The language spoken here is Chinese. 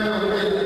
让我们。